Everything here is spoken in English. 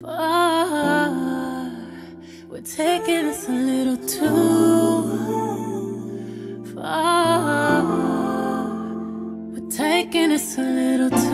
far. We're taking us a little too far. We're taking us a little too